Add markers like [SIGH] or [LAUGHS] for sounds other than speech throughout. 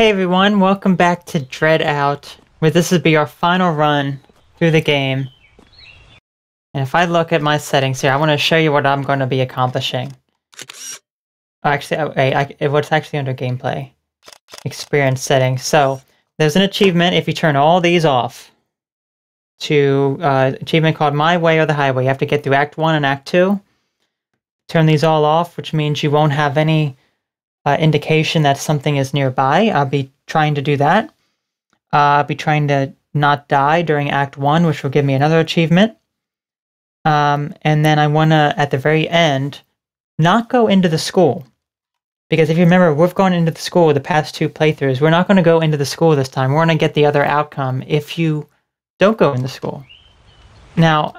Hey everyone, welcome back to DreadOut, where this will be our final run through the game. And if I look at my settings here, I want to show you what I'm going to be accomplishing. Actually, okay, I, it, what's actually under gameplay. Experience settings. So, there's an achievement if you turn all these off. To, uh, achievement called My Way or the Highway. You have to get through Act 1 and Act 2. Turn these all off, which means you won't have any uh, indication that something is nearby. I'll be trying to do that. Uh, I'll be trying to not die during Act 1, which will give me another achievement. Um, and then I want to, at the very end, not go into the school. Because if you remember, we've gone into the school the past two playthroughs. We're not going to go into the school this time. We're going to get the other outcome if you don't go into the school. Now,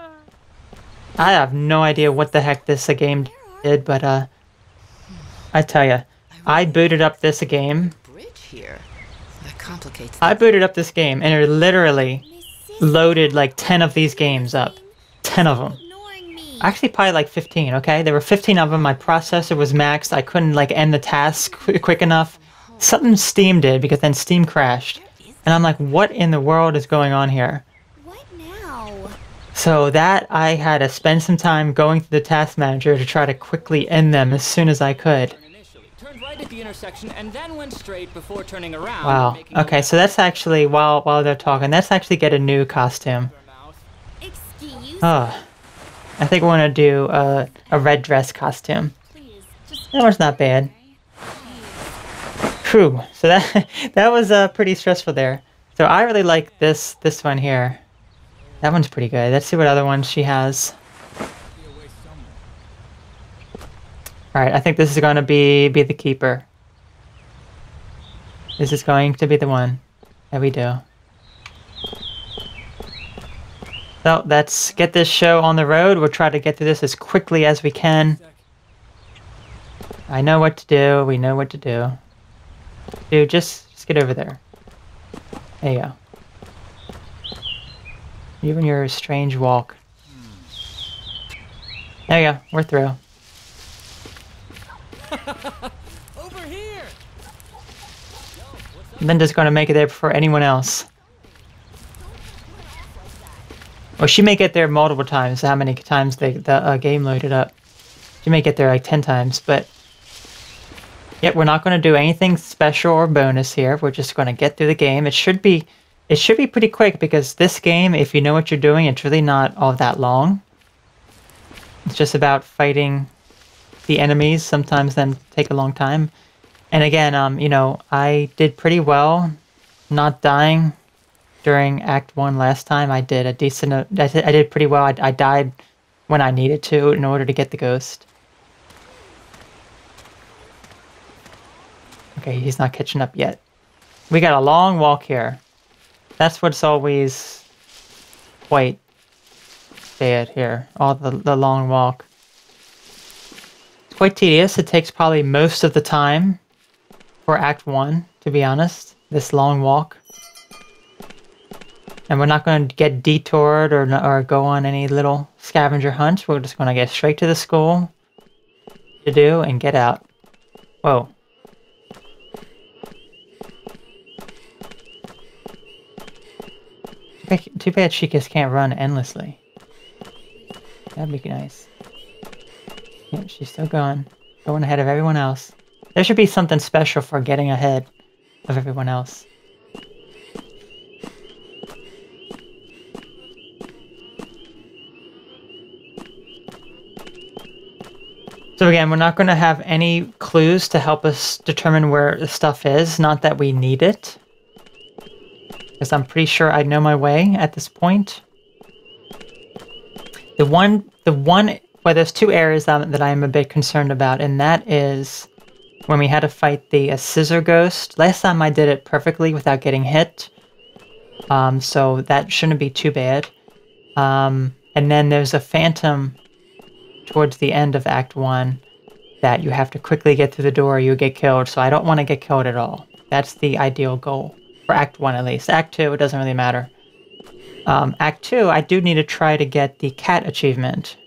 I have no idea what the heck this game did, but uh, I tell you, I booted up this game. I booted up this game and it literally loaded like 10 of these games up. 10 of them. Actually, probably like 15, okay? There were 15 of them. My processor was maxed. I couldn't like end the task qu quick enough. Something Steam did because then Steam crashed. And I'm like, what in the world is going on here? What now? So that I had to spend some time going through the task manager to try to quickly end them as soon as I could at the intersection and then went straight before turning around. Wow. Okay, so that's actually while while they're talking, that's actually get a new costume. Oh. I think we want to do a, a red dress costume. That one's not bad. Whew. So that [LAUGHS] that was uh, pretty stressful there. So I really like this this one here. That one's pretty good. Let's see what other ones she has. Alright, I think this is going to be, be the keeper. This is going to be the one. There we do. So, let's get this show on the road. We'll try to get through this as quickly as we can. I know what to do. We know what to do. Dude, just, just get over there. There you go. You and your strange walk. There you go. We're through. Over here. Linda's gonna make it there before anyone else. Well, she may get there multiple times. How many times the, the uh, game loaded up? She may get there like 10 times, but... Yep, we're not going to do anything special or bonus here. We're just going to get through the game. It should be it should be pretty quick because this game, if you know what you're doing, it's really not all that long. It's just about fighting the enemies sometimes then take a long time. And again, um, you know, I did pretty well not dying during Act 1 last time. I did a decent, I did pretty well. I, I died when I needed to in order to get the ghost. Okay, he's not catching up yet. We got a long walk here. That's what's always quite bad here. All the, the long walk It's quite tedious. It takes probably most of the time for Act 1, to be honest. This long walk. And we're not going to get detoured or, or go on any little scavenger hunt. We're just going to get straight to the school to do and get out. Whoa. Too bad she just can't run endlessly. That'd be nice. She's still going. Going ahead of everyone else. There should be something special for getting ahead of everyone else. So again, we're not going to have any clues to help us determine where the stuff is. Not that we need it. Because I'm pretty sure I know my way at this point. The one, the one well, there's two areas that, that I am a bit concerned about, and that is when we had to fight the uh, scissor ghost. Last time I did it perfectly without getting hit, um, so that shouldn't be too bad. Um, and then there's a phantom towards the end of Act 1 that you have to quickly get through the door or you get killed, so I don't want to get killed at all. That's the ideal goal, for Act 1 at least. Act 2, it doesn't really matter. Um, Act 2, I do need to try to get the cat achievement,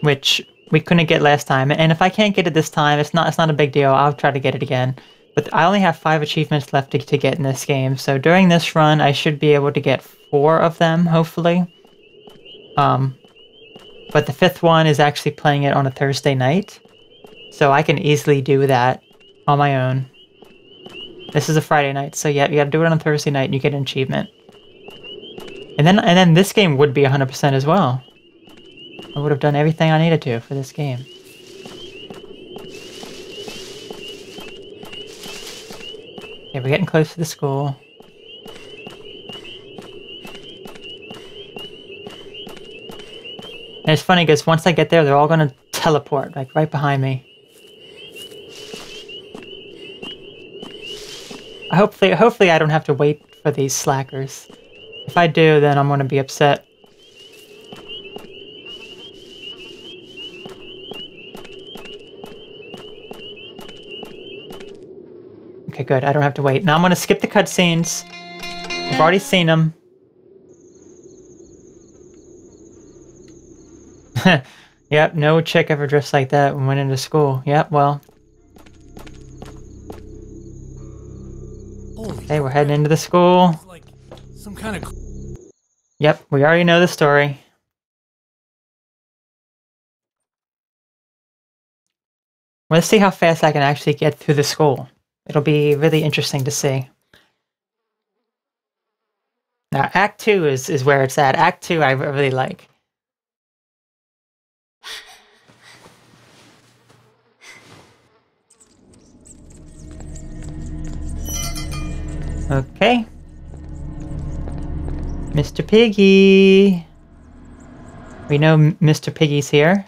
which we couldn't get last time. And if I can't get it this time, it's not it's not a big deal. I'll try to get it again. But I only have five achievements left to, to get in this game. So during this run, I should be able to get four of them, hopefully. Um, but the fifth one is actually playing it on a Thursday night. So I can easily do that on my own. This is a Friday night, so yeah, you gotta do it on a Thursday night and you get an achievement. And then and then this game would be 100% as well. I would have done everything I needed to for this game. Okay, we're getting close to the school. And it's funny because once I get there, they're all gonna teleport, like right behind me. Hopefully, hopefully I don't have to wait for these slackers. If I do, then I'm gonna be upset. Okay, good. I don't have to wait. Now I'm gonna skip the cutscenes. I've already seen them. [LAUGHS] yep, no chick ever dressed like that and went into school. Yep, well. Okay, we're heading into the school. Some kind of. Yep, we already know the story. Let's see how fast I can actually get through the school. It'll be really interesting to see. Now, Act 2 is, is where it's at. Act 2 I really like. Okay. Mr. Piggy! We know Mr. Piggy's here.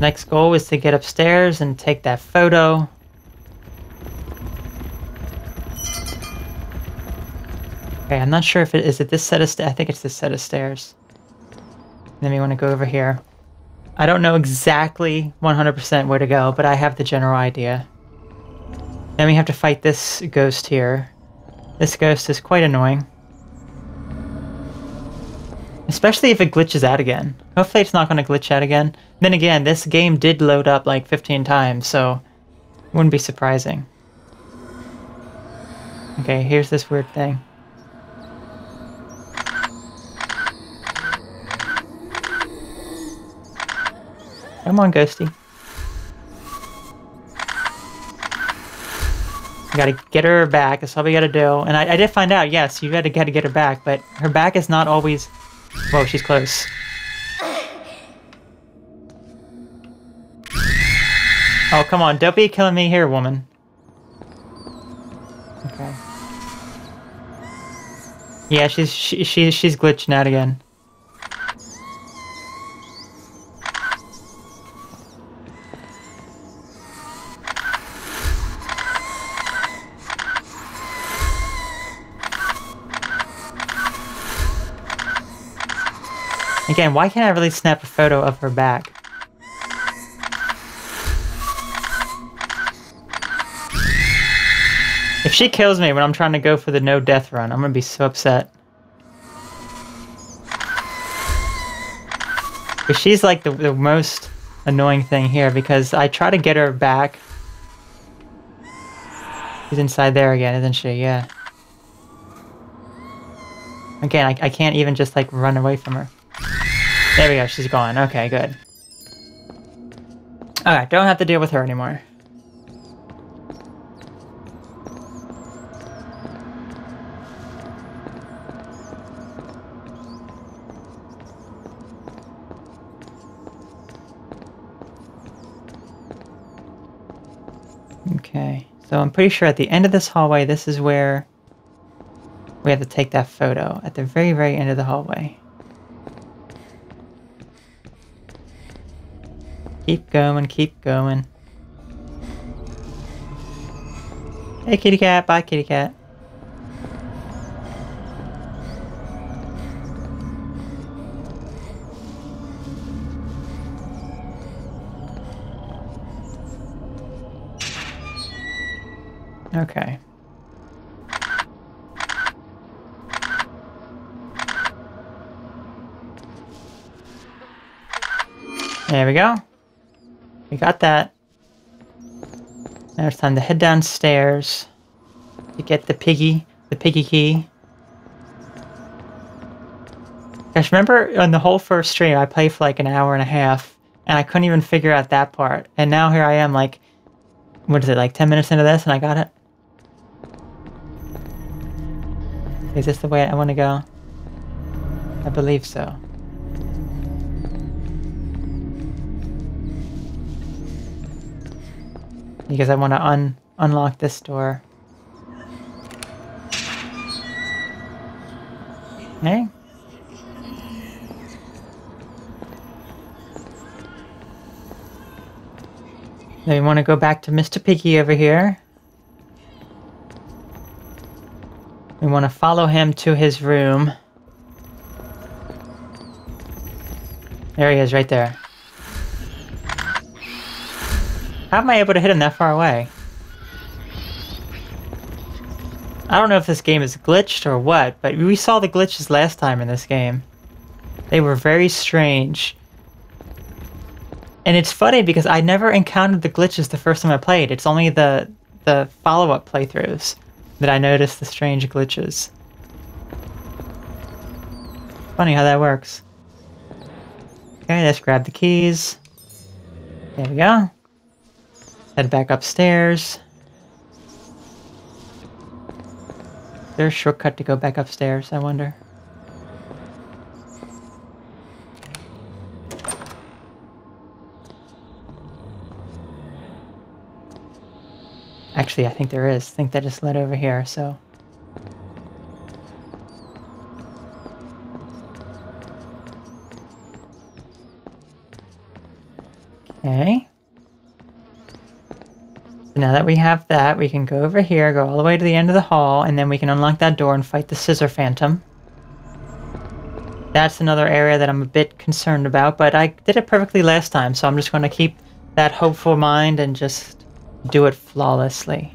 Next goal is to get upstairs and take that photo. Okay, I'm not sure if it is it this set of stairs. I think it's this set of stairs. Then we want to go over here. I don't know exactly 100% where to go, but I have the general idea. Then we have to fight this ghost here. This ghost is quite annoying. Especially if it glitches out again. Hopefully it's not going to glitch out again. Then again, this game did load up like 15 times, so wouldn't be surprising. Okay, here's this weird thing. Come on, Ghosty. You gotta get her back, that's all we gotta do. And I, I did find out, yes, you gotta, gotta get her back, but her back is not always Whoa, she's close. Oh, come on. Don't be killing me here, woman. Okay. Yeah, she's she, she she's glitching out again. Again, why can't I really snap a photo of her back? If she kills me when I'm trying to go for the no death run, I'm gonna be so upset. But she's like the, the most annoying thing here because I try to get her back. She's inside there again, isn't she? Yeah. Again, I, I can't even just like run away from her. There we go, she's gone. Okay, good. Alright, don't have to deal with her anymore. I'm pretty sure at the end of this hallway, this is where we have to take that photo. At the very, very end of the hallway. Keep going, keep going. Hey kitty cat, bye kitty cat. We got that. Now it's time to head downstairs to get the piggy, the piggy key. Gosh, remember on the whole first stream, I played for like an hour and a half, and I couldn't even figure out that part. And now here I am, like, what is it, like 10 minutes into this, and I got it? Is this the way I want to go? I believe so. Because I want to un unlock this door. Okay. Then we want to go back to Mr. Piggy over here. We want to follow him to his room. There he is, right there. How am I able to hit him that far away? I don't know if this game is glitched or what, but we saw the glitches last time in this game. They were very strange. And it's funny because I never encountered the glitches the first time I played. It's only the the follow-up playthroughs that I noticed the strange glitches. Funny how that works. Okay, let's grab the keys. There we go. Head back upstairs. Is there a shortcut to go back upstairs, I wonder? Actually, I think there is. I think that just led over here, so... now that we have that, we can go over here, go all the way to the end of the hall, and then we can unlock that door and fight the Scissor Phantom. That's another area that I'm a bit concerned about, but I did it perfectly last time, so I'm just going to keep that hopeful mind and just do it flawlessly.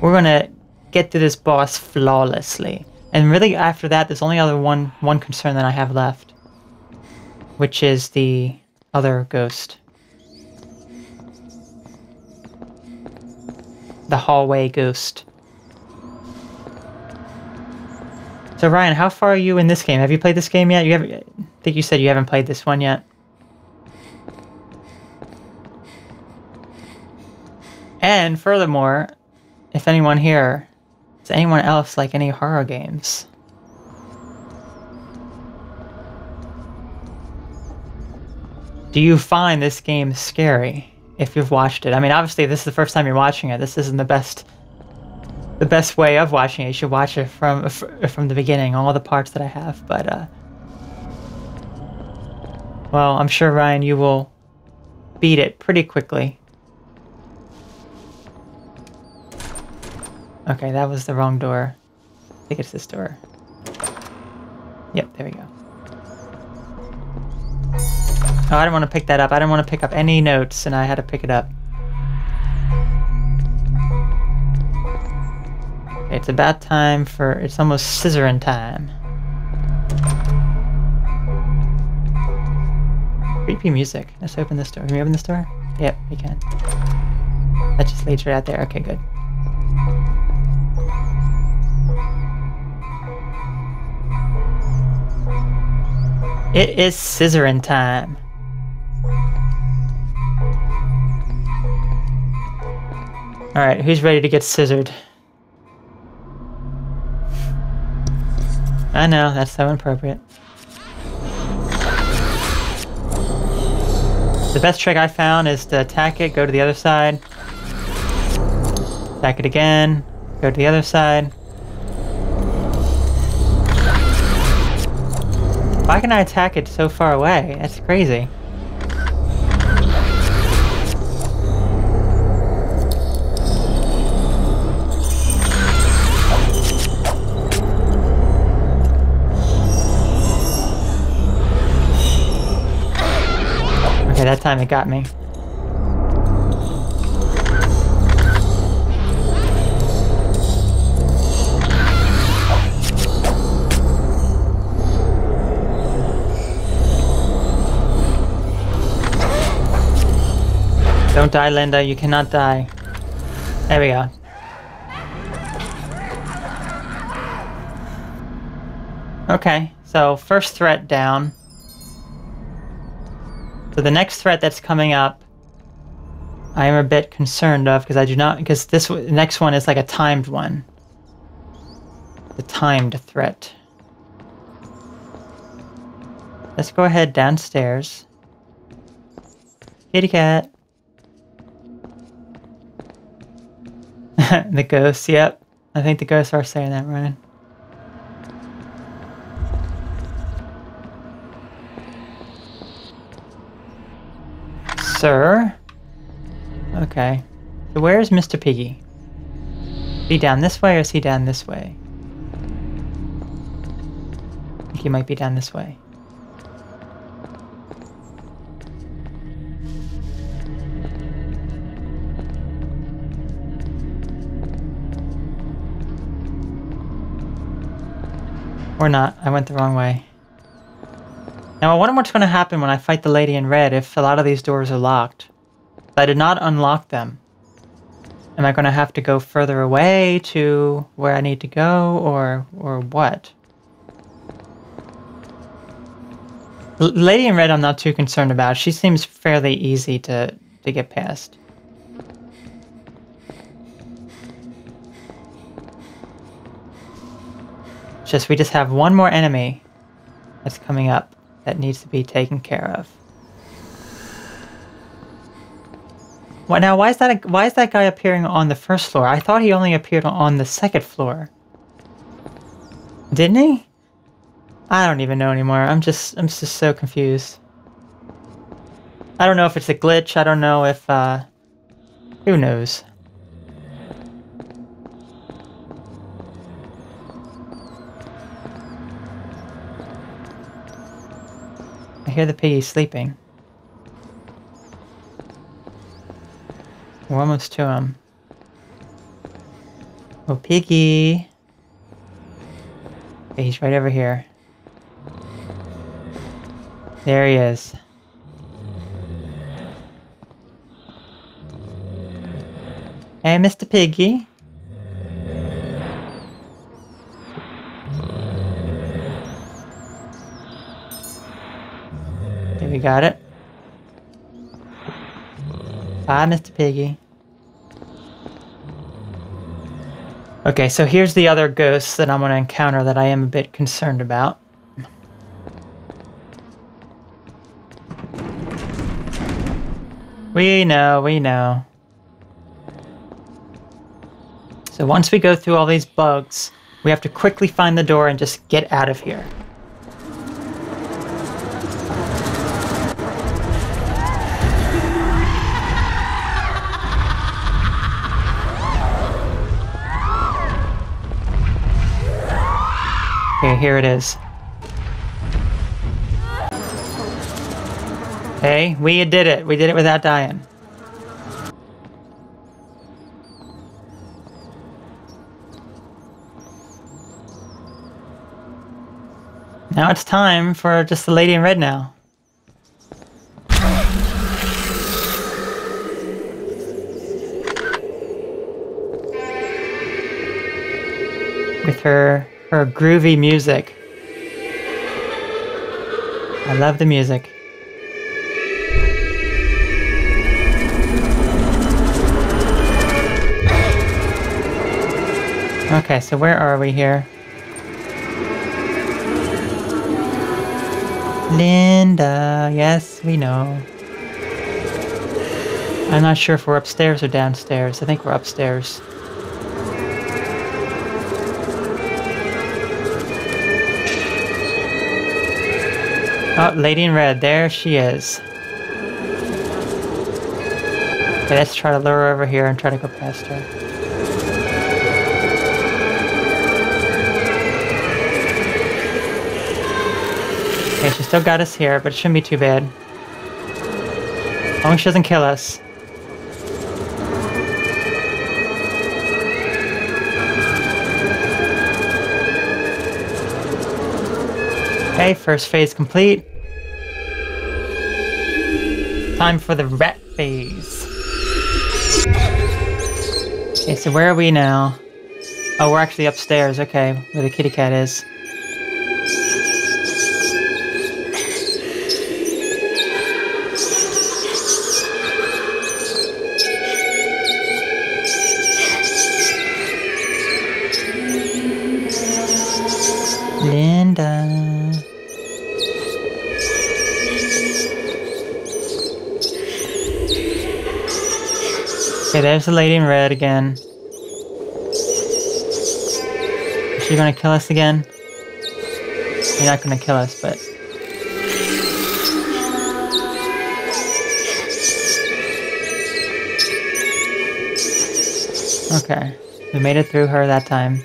We're going to get through this boss flawlessly. And really, after that, there's only other one, one concern that I have left. Which is the other ghost. The hallway ghost. So Ryan, how far are you in this game? Have you played this game yet? You have I think you said you haven't played this one yet. And furthermore, if anyone here, does anyone else like any horror games? Do you find this game scary? If you've watched it. I mean, obviously, this is the first time you're watching it. This isn't the best the best way of watching it. You should watch it from from the beginning, all the parts that I have. But uh, well, I'm sure Ryan, you will beat it pretty quickly. Okay, that was the wrong door. I think it's this door. Yep, there we go. Oh, I didn't want to pick that up. I didn't want to pick up any notes, and I had to pick it up. It's about time for... It's almost scissoring time. Creepy music. Let's open this door. Can we open this door? Yep, we can. That just leads right out there. Okay, good. It is scissoring time. Alright, who's ready to get scissored? I know, that's so inappropriate. The best trick I found is to attack it, go to the other side. Attack it again, go to the other side. Why can I attack it so far away? That's crazy. that time it got me. Don't die, Linda. You cannot die. There we go. Okay, so first threat down. So the next threat that's coming up, I am a bit concerned of because I do not because this next one is like a timed one. The timed threat. Let's go ahead downstairs. Kitty cat. [LAUGHS] the ghosts, yep. I think the ghosts are saying that, Ryan. Sir? Okay. So where is Mr. Piggy? Is he down this way or is he down this way? I think he might be down this way. Or not. I went the wrong way. Now I wonder what's going to happen when I fight the lady in red if a lot of these doors are locked. I did not unlock them. Am I going to have to go further away to where I need to go or or what? L lady in red I'm not too concerned about. She seems fairly easy to, to get past. just we just have one more enemy that's coming up that needs to be taken care of. What now? Why is that? A, why is that guy appearing on the first floor? I thought he only appeared on the second floor. Didn't he? I don't even know anymore. I'm just I'm just so confused. I don't know if it's a glitch. I don't know if uh who knows. Hear the piggy sleeping. We're almost to um, him. Oh, piggy! Okay, he's right over here. There he is. Hey, Mr. Piggy. We got it. Bye, Mr. Piggy. Okay, so here's the other ghosts that I'm going to encounter that I am a bit concerned about. We know, we know. So once we go through all these bugs, we have to quickly find the door and just get out of here. Okay, here it is. Hey, we did it. We did it without dying. Now it's time for just the lady in red now. With her her groovy music. I love the music. Okay, so where are we here? Linda, yes, we know. I'm not sure if we're upstairs or downstairs. I think we're upstairs. Oh, Lady in Red, there she is. Okay, let's try to lure her over here and try to go past her. Okay, she still got us here, but it shouldn't be too bad. As long as she doesn't kill us. Okay, first phase complete. Time for the rat phase. Okay, so where are we now? Oh, we're actually upstairs. Okay, where the kitty cat is. Okay, there's the lady in red again. Is she gonna kill us again? You're not gonna kill us, but... Okay, we made it through her that time.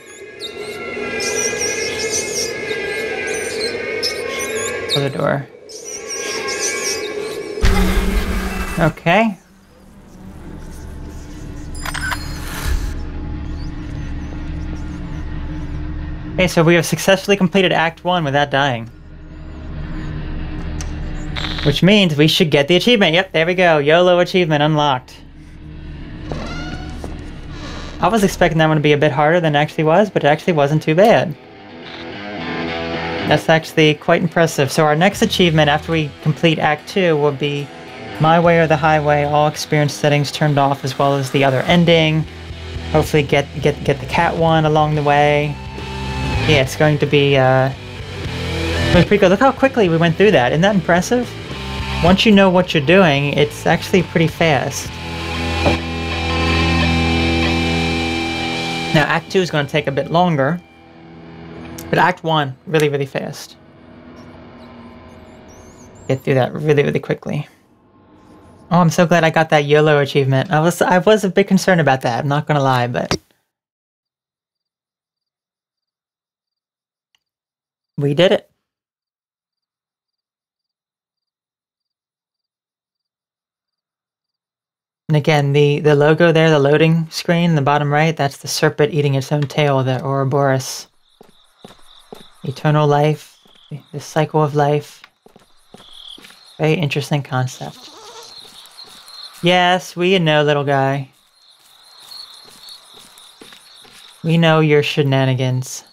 Other door. Okay. Okay, so we have successfully completed Act 1 without dying. Which means we should get the achievement. Yep, there we go. YOLO achievement unlocked. I was expecting that one to be a bit harder than it actually was, but it actually wasn't too bad. That's actually quite impressive. So our next achievement after we complete Act 2 will be My Way or the Highway, all experience settings turned off as well as the other ending. Hopefully get get get the cat one along the way. Yeah, it's going to be uh pretty good. Look how quickly we went through that. Isn't that impressive? Once you know what you're doing, it's actually pretty fast. Now Act 2 is going to take a bit longer. But Act 1, really, really fast. Get through that really, really quickly. Oh, I'm so glad I got that YOLO achievement. I was I was a bit concerned about that, I'm not gonna lie, but... We did it. And again, the, the logo there, the loading screen, the bottom right, that's the serpent eating its own tail, the Ouroboros. Eternal life, the cycle of life. Very interesting concept. Yes, we know, little guy. We know your shenanigans.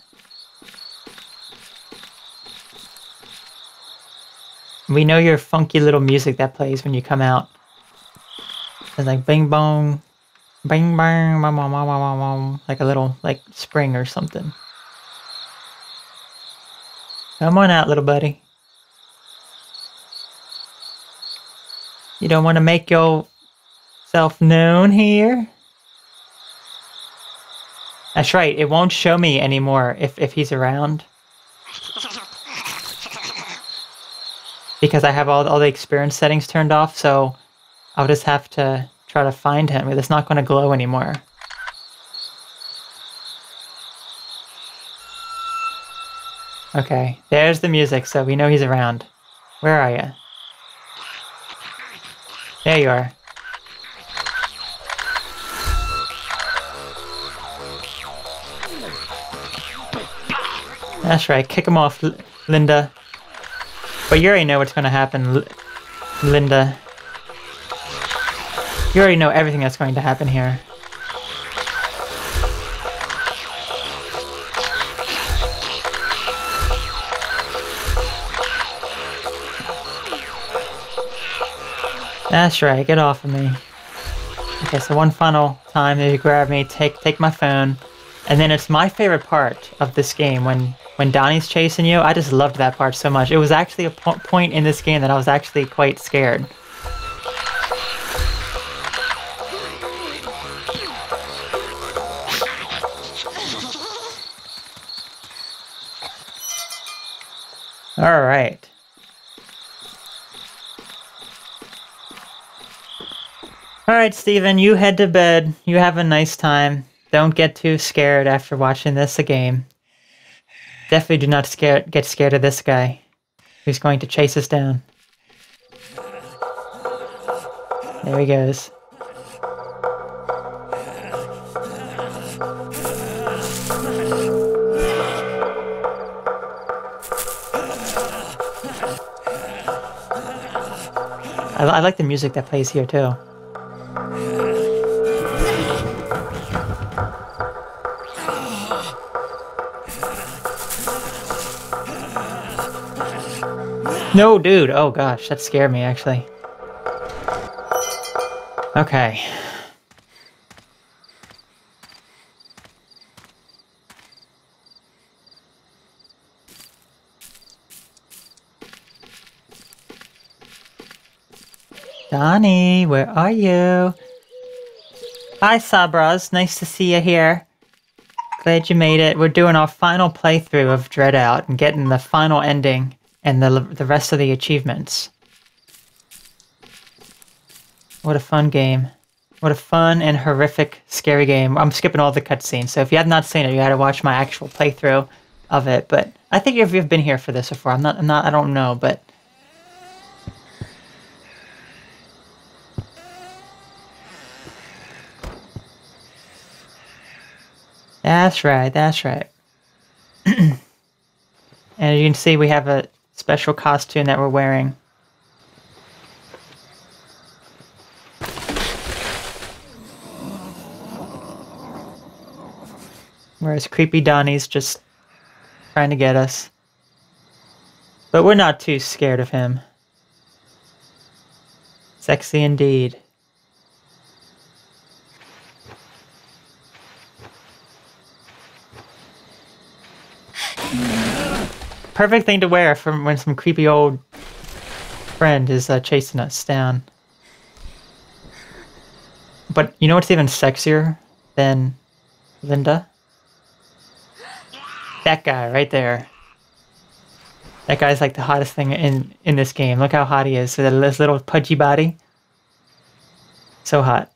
We know your funky little music that plays when you come out. It's like bing bong, bing bang, bong, bong, bong, bong, bong, like a little like spring or something. Come on out, little buddy. You don't want to make yourself known here? That's right, it won't show me anymore if, if he's around. [LAUGHS] Because I have all, all the experience settings turned off, so I'll just have to try to find him. It's not going to glow anymore. Okay, there's the music, so we know he's around. Where are you? There you are. That's right, kick him off, Linda. But you already know what's gonna happen, L Linda. You already know everything that's going to happen here. That's right, get off of me. Okay, so one final time you grab me, take take my phone, and then it's my favorite part of this game when when Donnie's chasing you. I just loved that part so much. It was actually a po point in this game that I was actually quite scared. All right. Alright, Steven, you head to bed. You have a nice time. Don't get too scared after watching this a game. Definitely do not scare, get scared of this guy. Who's going to chase us down. There he goes. I, I like the music that plays here too. No, dude. Oh gosh, that scared me actually. Okay. Donnie, where are you? Hi, Sabras. Nice to see you here. Glad you made it. We're doing our final playthrough of DreadOut and getting the final ending and the, the rest of the achievements. What a fun game. What a fun and horrific, scary game. I'm skipping all the cutscenes, so if you have not seen it, you gotta watch my actual playthrough of it. But I think if you've been here for this before, I'm not, I'm not, I don't know, but That's right, that's right. [CLEARS THROAT] and as you can see we have a special costume that we're wearing. Whereas Creepy Donnie's just trying to get us. But we're not too scared of him. Sexy indeed. Perfect thing to wear from when some creepy old friend is uh, chasing us down. But you know what's even sexier than Linda? That guy right there. That guy's like the hottest thing in in this game. Look how hot he is with his little pudgy body. So hot.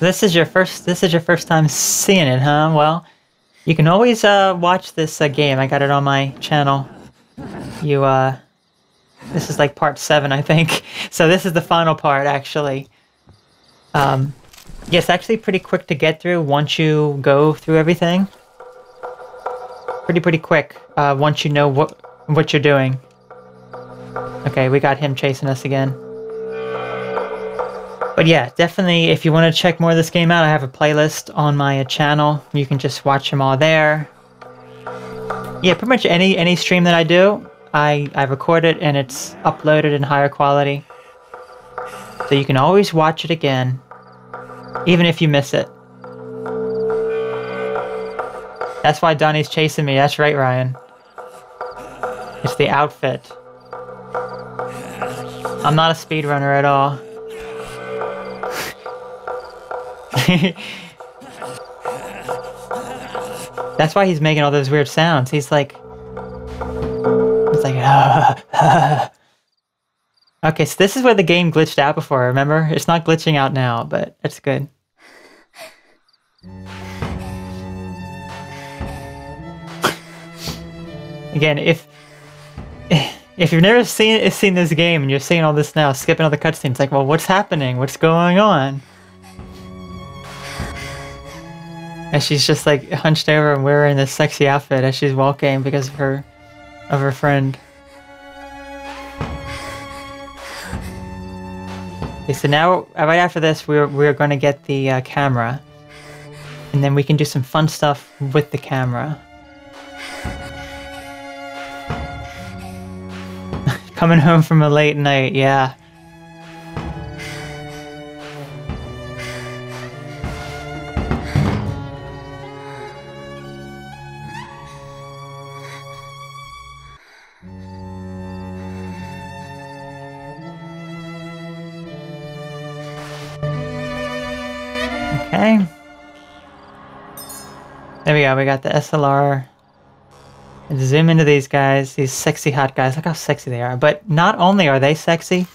This is your first. This is your first time seeing it, huh? Well, you can always uh, watch this uh, game. I got it on my channel. You uh, this is like part seven, I think. [LAUGHS] So this is the final part, actually. Um, yes, actually pretty quick to get through once you go through everything. Pretty pretty quick. Uh, once you know what what you're doing. Okay, we got him chasing us again. But yeah, definitely if you want to check more of this game out, I have a playlist on my channel. You can just watch them all there. Yeah, pretty much any any stream that I do, I, I record it and it's uploaded in higher quality. So you can always watch it again, even if you miss it. That's why Donnie's chasing me. That's right, Ryan. It's the outfit. I'm not a speedrunner at all. [LAUGHS] That's why he's making all those weird sounds. He's like, it's like, [LAUGHS] okay. So this is where the game glitched out before. Remember, it's not glitching out now, but it's good. Again, if [LAUGHS] if you've never seen seen this game and you're seeing all this now, skipping all the cutscenes, like, well, what's happening? What's going on? And she's just like hunched over and wearing this sexy outfit as she's walking because of her of her friend. Okay, so now right after this, we're we're going to get the uh, camera, and then we can do some fun stuff with the camera. [LAUGHS] Coming home from a late night, yeah. Okay. There we go, we got the SLR. And zoom into these guys, these sexy hot guys. Look how sexy they are. But not only are they sexy,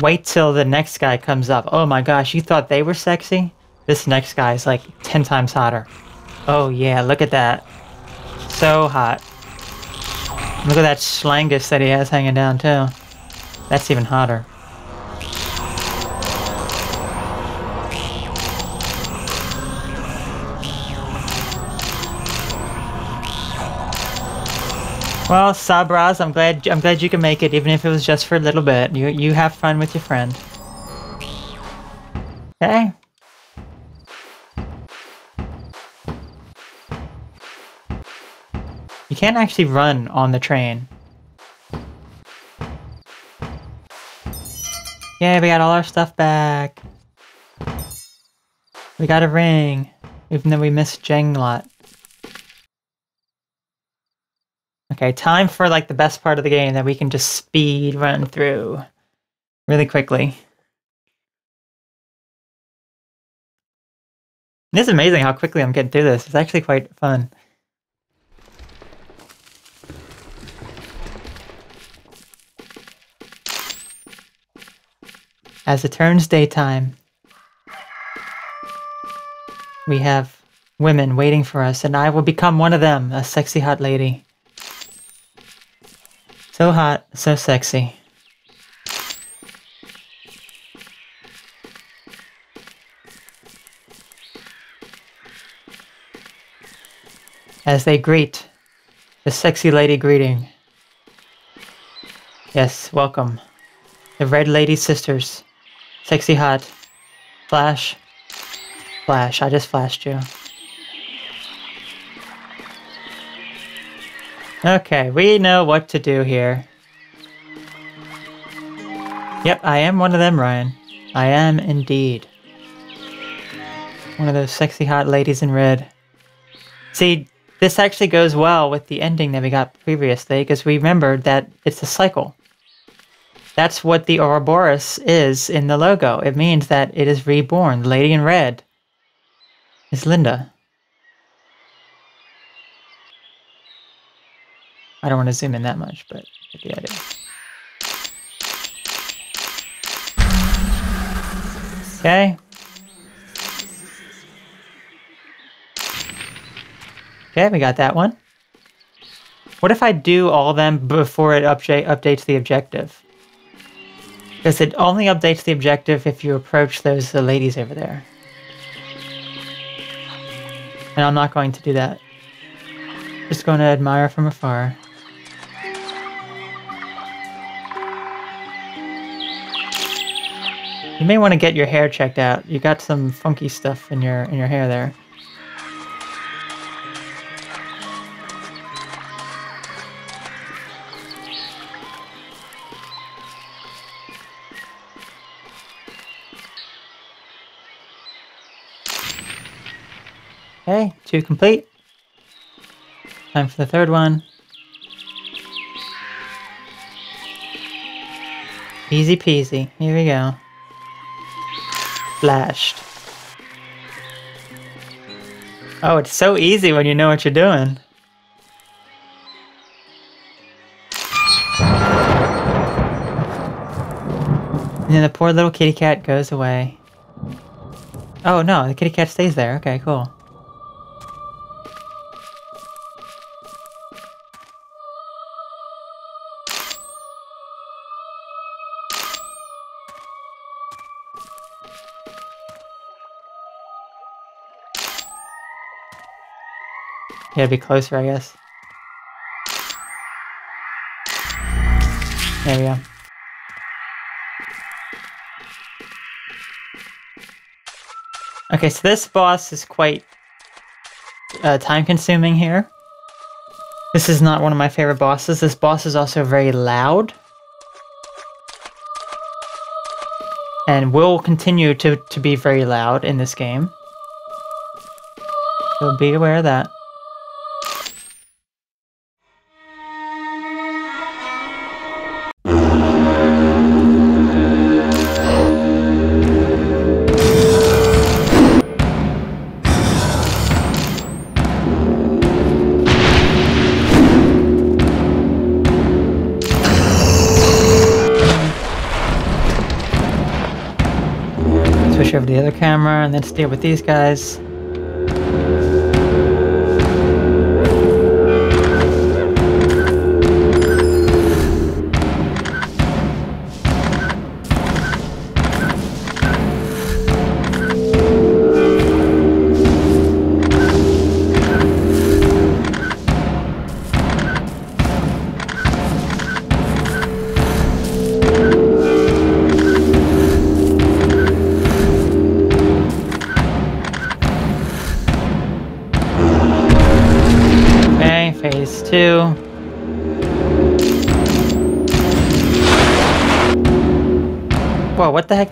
wait till the next guy comes up. Oh my gosh, you thought they were sexy? This next guy is like 10 times hotter. Oh yeah, look at that. So hot. Look at that schlangus that he has hanging down too. That's even hotter. Well, Sabras, I'm glad I'm glad you can make it, even if it was just for a little bit. You you have fun with your friend. Okay. You can't actually run on the train. Yeah, we got all our stuff back. We got a ring, even though we missed Jenglot. Okay, time for like the best part of the game that we can just speed run through really quickly. It's amazing how quickly I'm getting through this. It's actually quite fun. As it turns daytime, we have women waiting for us, and I will become one of them, a sexy hot lady. So hot, so sexy. As they greet the sexy lady greeting. Yes, welcome. The Red Lady Sisters. Sexy hot. Flash. Flash, I just flashed you. Okay, we know what to do here. Yep, I am one of them, Ryan. I am indeed. One of those sexy hot ladies in red. See, this actually goes well with the ending that we got previously, because we remembered that it's a cycle. That's what the Ouroboros is in the logo. It means that it is reborn. The lady in red is Linda. I don't want to zoom in that much, but get the idea. Okay. Okay, we got that one. What if I do all of them before it update updates the objective? Because it only updates the objective if you approach those ladies over there. And I'm not going to do that. Just going to admire from afar. You may want to get your hair checked out. You got some funky stuff in your in your hair there. Okay, two complete. Time for the third one. Easy peasy. Here we go flashed. Oh, it's so easy when you know what you're doing. And then the poor little kitty cat goes away. Oh no, the kitty cat stays there. Okay, cool. Yeah, be closer, I guess. There we go. Okay, so this boss is quite uh, time-consuming here. This is not one of my favorite bosses. This boss is also very loud. And will continue to, to be very loud in this game. So be aware of that. Over the other camera and then stay with these guys.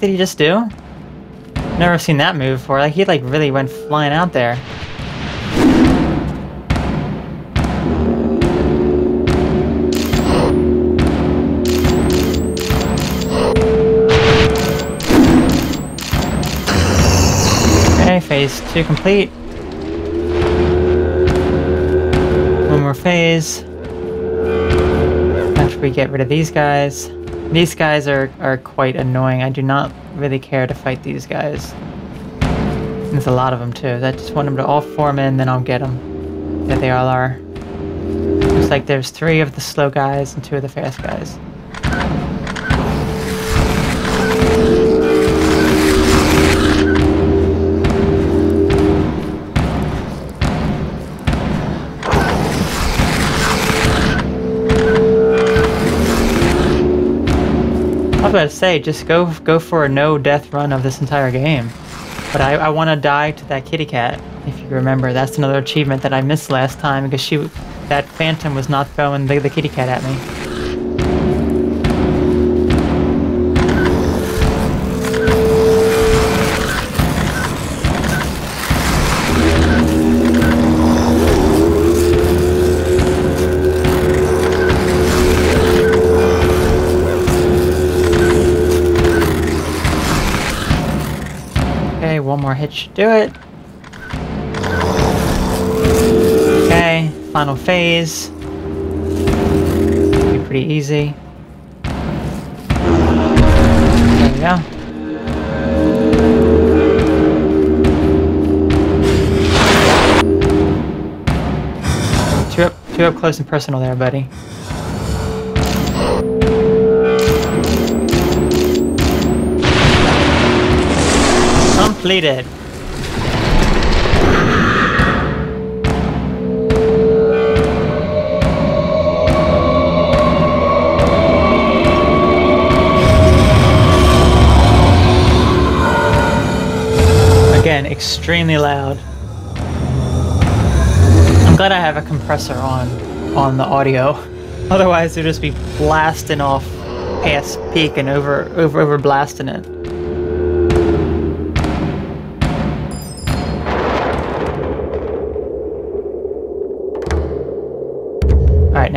Did he just do? Never seen that move before. Like, he like really went flying out there. Okay, phase two complete. One more phase. After we get rid of these guys. These guys are, are quite annoying. I do not really care to fight these guys. There's a lot of them too. I just want them to all form in, then I'll get them. There they all are. Looks like there's three of the slow guys and two of the fast guys. I to say, just go go for a no death run of this entire game. But I, I want to die to that kitty cat. If you remember, that's another achievement that I missed last time because she, that phantom was not throwing the, the kitty cat at me. One more hit should do it. Okay, final phase. Be pretty easy. There we go. Too up, too up close and personal there, buddy. Completed. Again, extremely loud. I'm glad I have a compressor on on the audio. [LAUGHS] Otherwise, it'd just be blasting off past peak and over over over blasting it.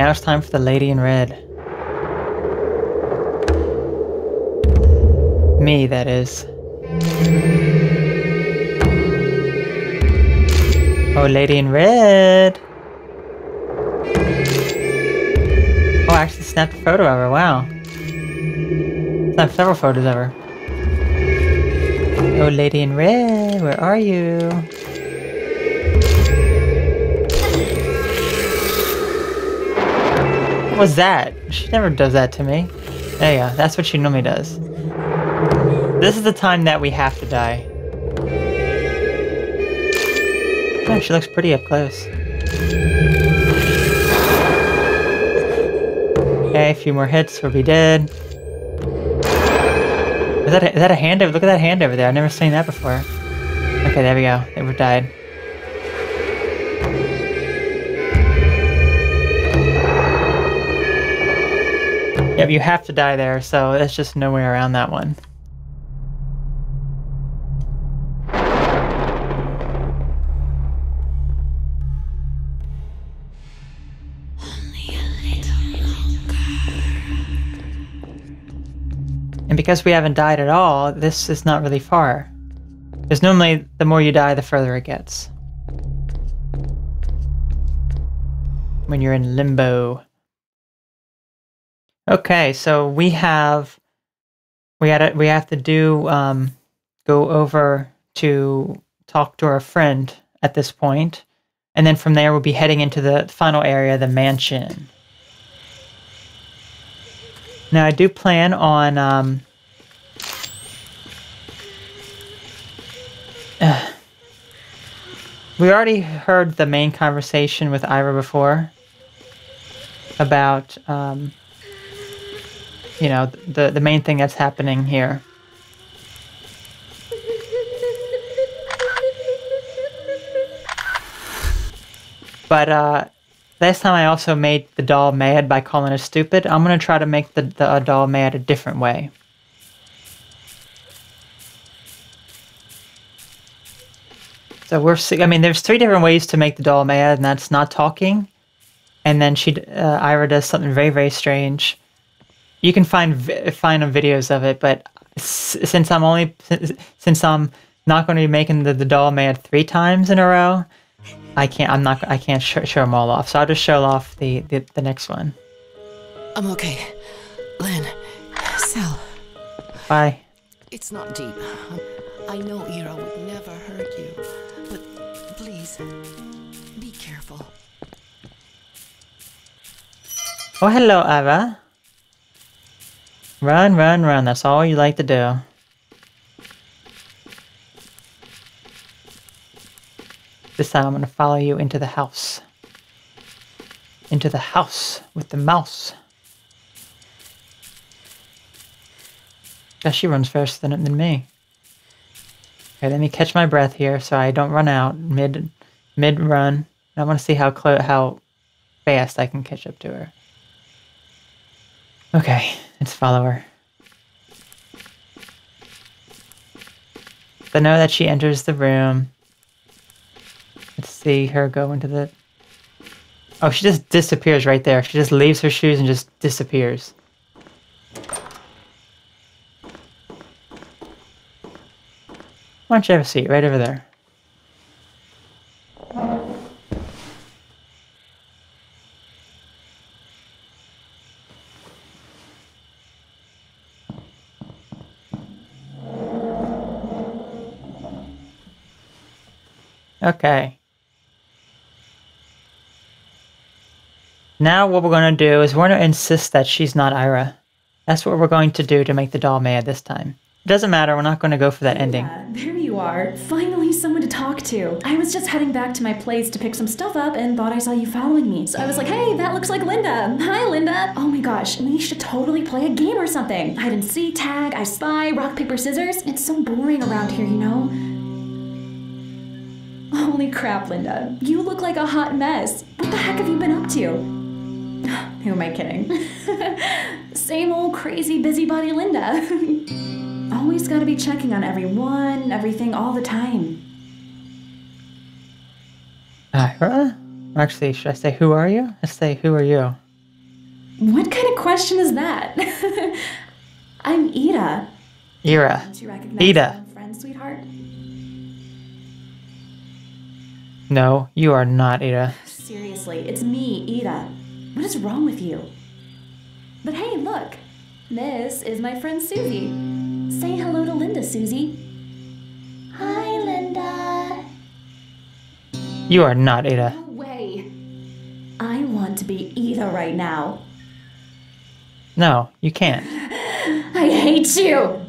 Now it's time for the lady in red. Me, that is. Oh, lady in red! Oh, I actually snapped a photo of her, wow. Snapped several photos of her. Oh, lady in red, where are you? Was that? She never does that to me. There you go. That's what she normally does. This is the time that we have to die. Oh, she looks pretty up close. Okay, a few more hits, we'll be dead. Is that a, is that a hand over? Look at that hand over there. I've never seen that before. Okay, there we go. They were died. Yep, you have to die there, so there's just no way around that one. And because we haven't died at all, this is not really far. Because normally, the more you die, the further it gets. When you're in limbo. Okay, so we have we had we have to do um, go over to talk to our friend at this point, and then from there we'll be heading into the final area, the mansion. Now I do plan on um, [SIGHS] we already heard the main conversation with Ira before about um, you know the the main thing that's happening here. But uh, last time I also made the doll mad by calling her stupid. I'm gonna try to make the, the doll mad a different way. So we're, I mean, there's three different ways to make the doll mad, and that's not talking. And then she, uh, Ira does something very, very strange. You can find find videos of it, but since I'm only since I'm not going to be making the, the doll mad three times in a row, I can't. I'm not. I can't sh show them all off. So I'll just show off the the, the next one. I'm okay, Lynn. Sal. Bye. It's not deep. I know Ira would never hurt you. but Please, be careful. Oh, hello, Ava. Run, run, run. That's all you like to do. This time I'm going to follow you into the house. Into the house with the mouse. Gosh, she runs faster than, than me. Okay, let me catch my breath here so I don't run out mid mid run. I want to see how close how fast I can catch up to her. Okay, let's follow her. I know that she enters the room. Let's see her go into the... Oh, she just disappears right there. She just leaves her shoes and just disappears. Why don't you have a seat right over there? Okay. Now what we're going to do is we're going to insist that she's not Ira. That's what we're going to do to make the doll mad this time. It doesn't matter, we're not going to go for that yeah, ending. There you are. Finally someone to talk to. I was just heading back to my place to pick some stuff up and thought I saw you following me. So I was like, hey, that looks like Linda. Hi, Linda. Oh my gosh, we should totally play a game or something. Hide and seek, tag, I spy, rock, paper, scissors. It's so boring around here, you know? Holy crap, Linda. You look like a hot mess. What the heck have you been up to? [SIGHS] Who am I kidding? [LAUGHS] Same old crazy busybody Linda. [LAUGHS] Always gotta be checking on everyone, everything, all the time. Ira? Actually, should I say who are you? I say who are you? What kind of question is that? [LAUGHS] I'm Ida. Ira. Don't you recognize Ida. friend, sweetheart? No, you are not Ida. Seriously, it's me, Ida. What is wrong with you? But hey, look. This is my friend Susie. Say hello to Linda, Susie. Hi, Linda. You are not Ada. No way. I want to be Ida right now. No, you can't. [LAUGHS] I hate you.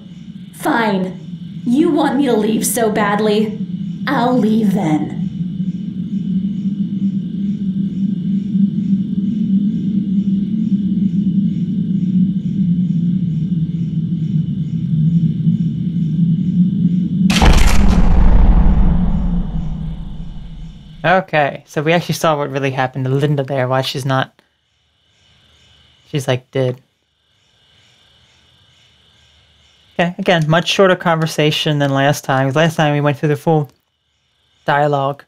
Fine. You want me to leave so badly. I'll leave then. Okay, so we actually saw what really happened to Linda there, why she's not... She's like dead. Okay, again, much shorter conversation than last time. Last time we went through the full dialogue.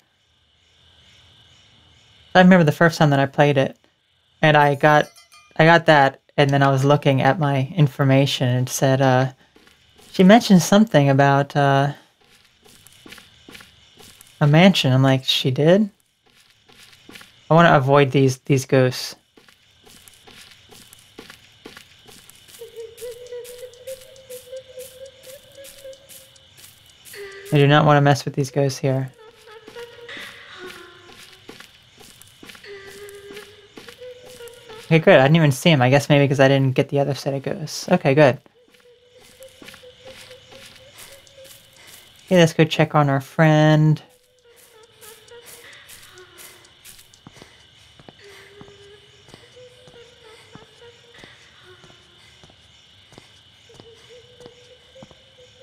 I remember the first time that I played it, and I got, I got that, and then I was looking at my information and said, uh, she mentioned something about, uh, a mansion. I'm like, she did? I want to avoid these these ghosts. I do not want to mess with these ghosts here. Okay, good. I didn't even see him. I guess maybe because I didn't get the other set of ghosts. Okay, good. Okay, let's go check on our friend.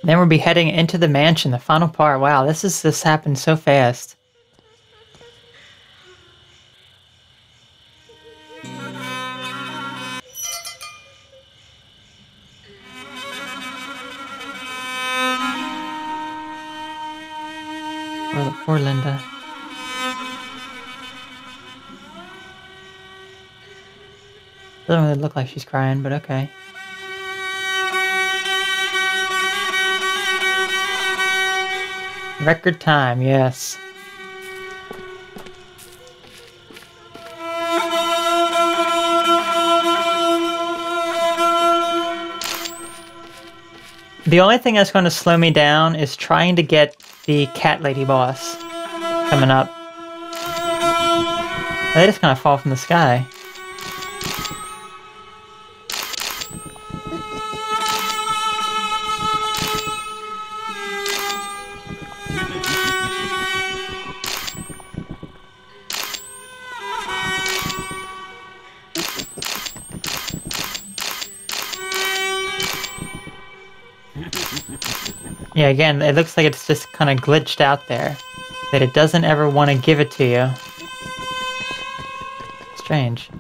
Then we'll be heading into the mansion, the final part. Wow, this is this happened so fast. Poor Linda. Doesn't really look like she's crying, but okay. Record time, yes. The only thing that's going to slow me down is trying to get the cat lady boss coming up. They just kind of fall from the sky. Yeah, again, it looks like it's just kind of glitched out there. That it doesn't ever want to give it to you. Strange.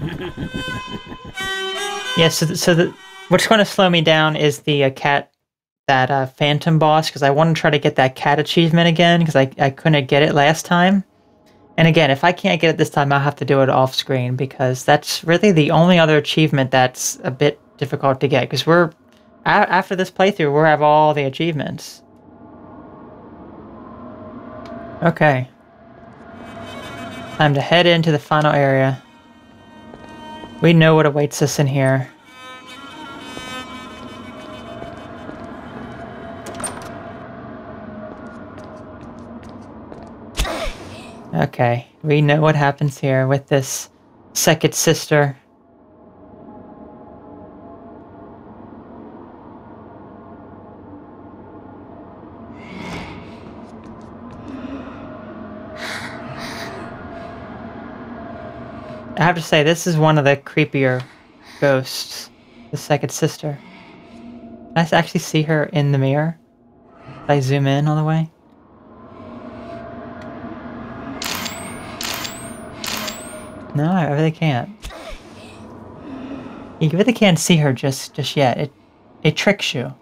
[LAUGHS] yeah, so, th so the, what's going to slow me down is the uh, cat, that uh, phantom boss, because I want to try to get that cat achievement again, because I, I couldn't get it last time. And again, if I can't get it this time, I'll have to do it off screen, because that's really the only other achievement that's a bit difficult to get, because we're after this playthrough, we'll have all the achievements. Okay. Time to head into the final area. We know what awaits us in here. Okay, we know what happens here with this second sister. I have to say, this is one of the creepier ghosts. The second sister. Can I actually see her in the mirror? If I zoom in all the way? No, I really can't. You really can't see her just, just yet. It, it tricks you.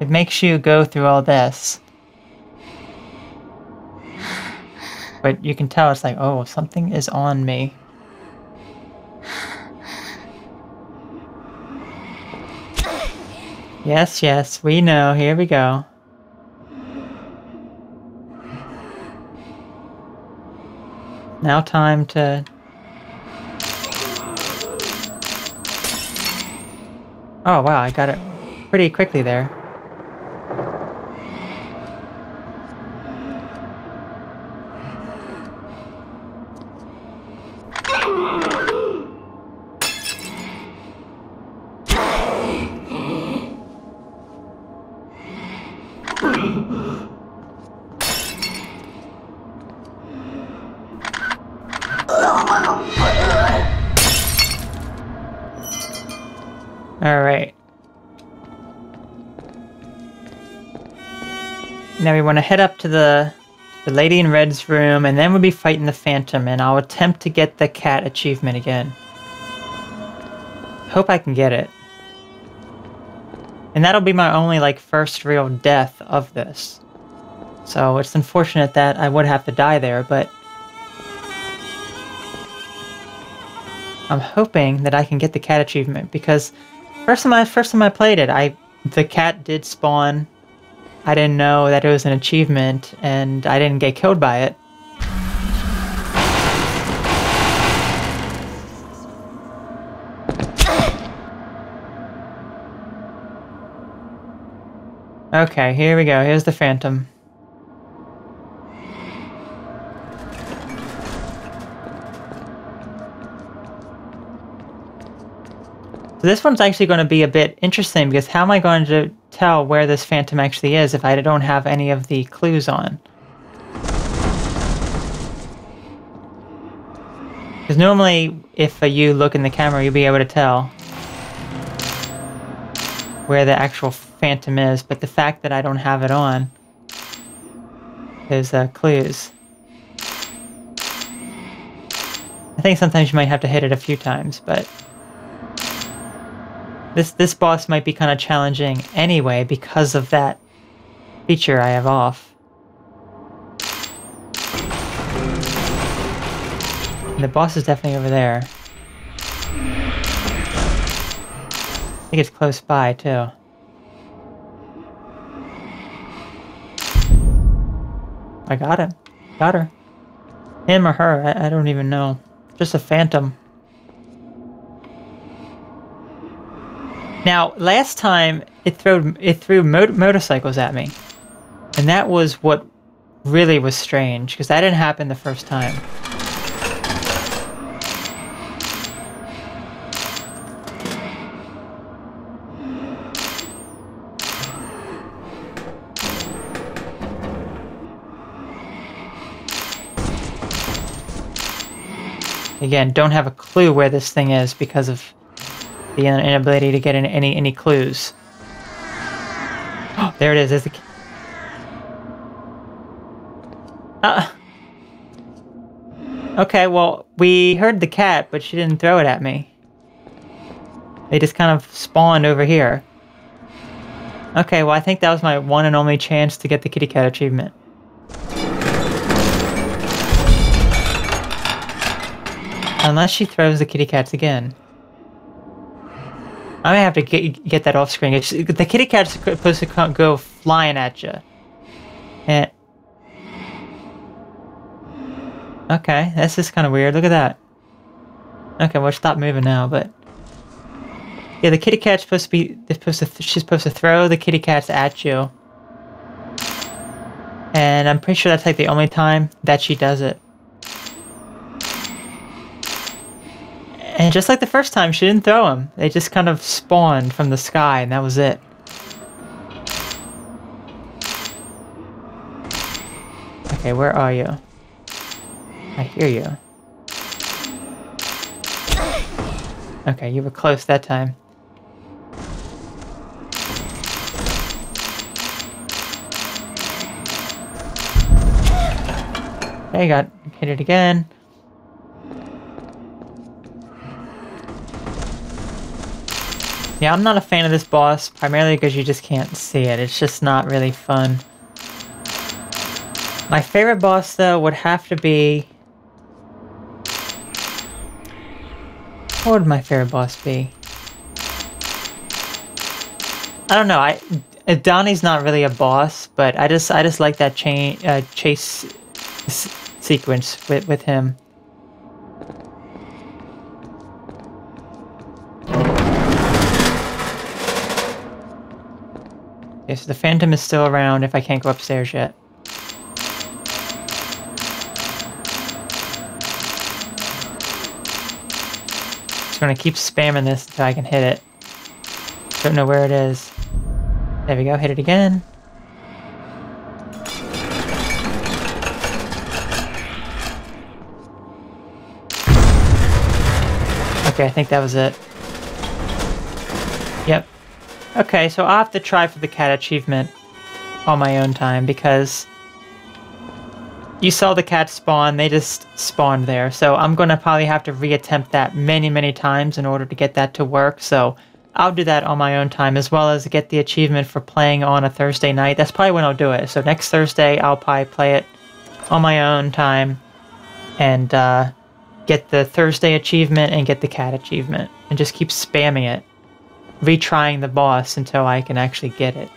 It makes you go through all this. But you can tell it's like, oh, something is on me. Yes, yes, we know. Here we go. Now time to... Oh wow, I got it pretty quickly there. Want to head up to the, the Lady in Red's room, and then we'll be fighting the Phantom, and I'll attempt to get the cat achievement again. Hope I can get it. And that'll be my only, like, first real death of this. So it's unfortunate that I would have to die there, but... I'm hoping that I can get the cat achievement, because First time I first time I played it, I the cat did spawn. I didn't know that it was an achievement, and I didn't get killed by it. Okay, here we go. Here's the Phantom. This one's actually going to be a bit interesting because how am I going to tell where this phantom actually is if I don't have any of the clues on? Because normally, if you look in the camera, you'll be able to tell where the actual phantom is, but the fact that I don't have it on is uh, clues. I think sometimes you might have to hit it a few times, but... This this boss might be kind of challenging anyway because of that feature I have off. And the boss is definitely over there. I think it's close by, too. I got him. Got her. Him or her, I, I don't even know. Just a phantom. Now, last time it threw it threw mo motorcycles at me, and that was what really was strange because that didn't happen the first time. Again, don't have a clue where this thing is because of the inability to get any any clues. [GASPS] There it is. Uh. Okay, well, we heard the cat, but she didn't throw it at me. They just kind of spawned over here. Okay, well, I think that was my one and only chance to get the kitty cat achievement. Unless she throws the kitty cats again. I may have to get get that off screen. It's, the kitty cat's supposed to go flying at you. And eh. okay, that's just kind of weird. Look at that. Okay, well, stop moving now. But yeah, the kitty cat's supposed to be. Supposed to. She's supposed to throw the kitty cats at you. And I'm pretty sure that's like the only time that she does it. And just like the first time, she didn't throw them. They just kind of spawned from the sky, and that was it. Okay, where are you? I hear you. Okay, you were close that time. Okay, got hit it again. Yeah, I'm not a fan of this boss, primarily because you just can't see it. It's just not really fun. My favorite boss, though, would have to be... What would my favorite boss be? I don't know. I Doni's not really a boss, but I just I just like that chain uh, chase sequence with with him. Okay, so the Phantom is still around if I can't go upstairs yet. Just gonna keep spamming this until I can hit it. Don't know where it is. There we go, hit it again. Okay, I think that was it. Okay, so I'll have to try for the cat achievement on my own time because you saw the cat spawn, they just spawned there. So I'm going to probably have to reattempt that many, many times in order to get that to work. So I'll do that on my own time as well as get the achievement for playing on a Thursday night. That's probably when I'll do it. So next Thursday, I'll probably play it on my own time and uh, get the Thursday achievement and get the cat achievement and just keep spamming it retrying the boss until I can actually get it.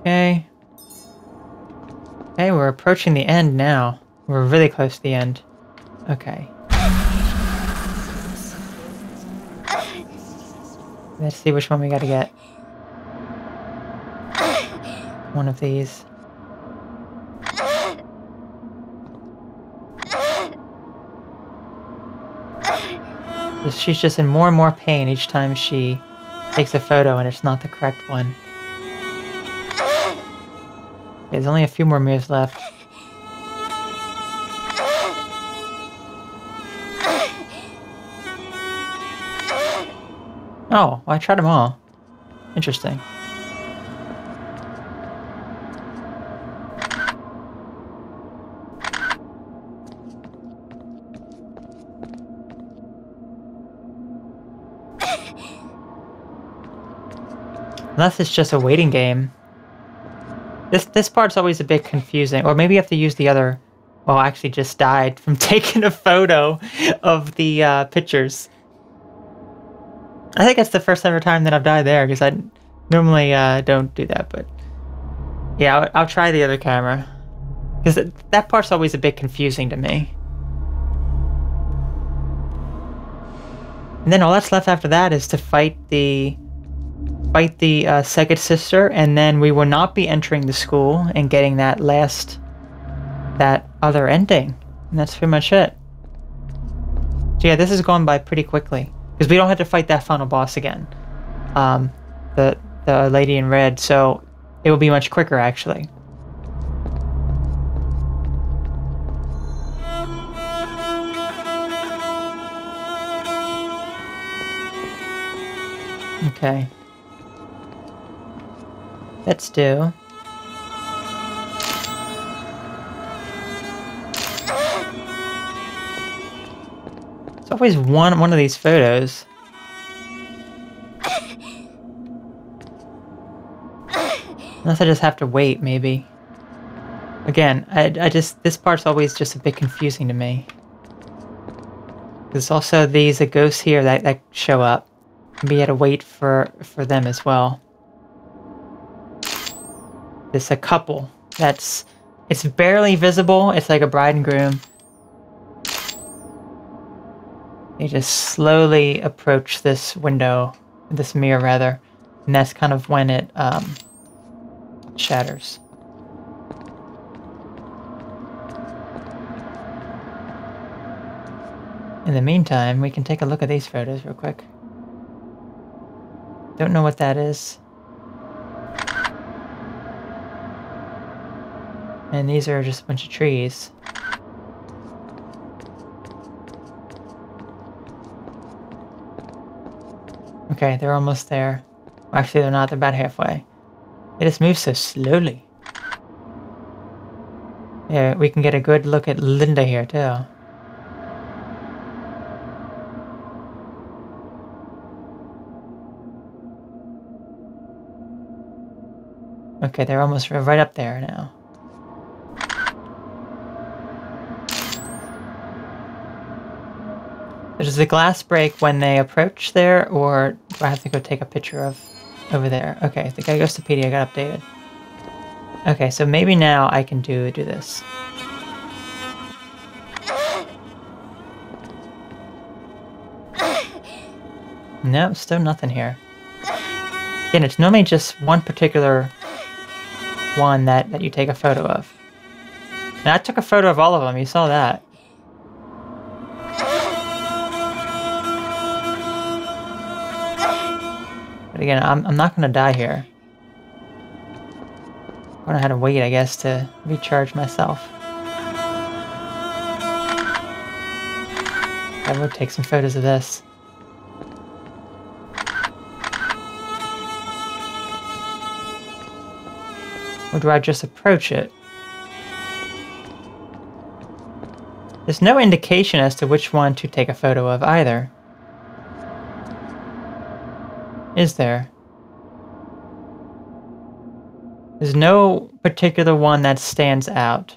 Okay. Okay, we're approaching the end now. We're really close to the end. Okay. Let's see which one we gotta get. One of these. She's just in more and more pain each time she takes a photo and it's not the correct one. There's only a few more moves left. Oh, well, I tried them all. Interesting. Unless it's just a waiting game. This this part's always a bit confusing. Or maybe you have to use the other... Well, I actually just died from [LAUGHS] taking a photo of the uh, pictures. I think that's the first ever time that I've died there, because I normally uh, don't do that, but... Yeah, I'll, I'll try the other camera. Because that part's always a bit confusing to me. And then all that's left after that is to fight the fight the uh, second sister, and then we will not be entering the school and getting that last that other ending. And that's pretty much it. So yeah, this is going by pretty quickly because we don't have to fight that final boss again. Um, the the lady in red, so it will be much quicker actually. Okay. Let's do. It's always one one of these photos. Unless I just have to wait, maybe. Again, I, I just, this part's always just a bit confusing to me. There's also these uh, ghosts here that, that show up. We had to wait for, for them as well. There's a couple that's... It's barely visible. It's like a bride and groom. They just slowly approach this window, this mirror rather, and that's kind of when it um, shatters. In the meantime, we can take a look at these photos real quick. Don't know what that is. And these are just a bunch of trees. Okay, they're almost there. Actually, they're not. They're about halfway. It just moves so slowly. Yeah, we can get a good look at Linda here, too. Okay, they're almost right up there now. Does the glass break when they approach there, or do I have to go take a picture of over there? Okay, the guy goes to PD, I got updated. Okay, so maybe now I can do do this. No, still nothing here. Again, it's normally just one particular one that, that you take a photo of. And I took a photo of all of them, you saw that. Again, I'm, I'm not going to die here. I'm going to have to wait, I guess, to recharge myself. I will take some photos of this. Or do I just approach it? There's no indication as to which one to take a photo of either. Is there? There's no particular one that stands out.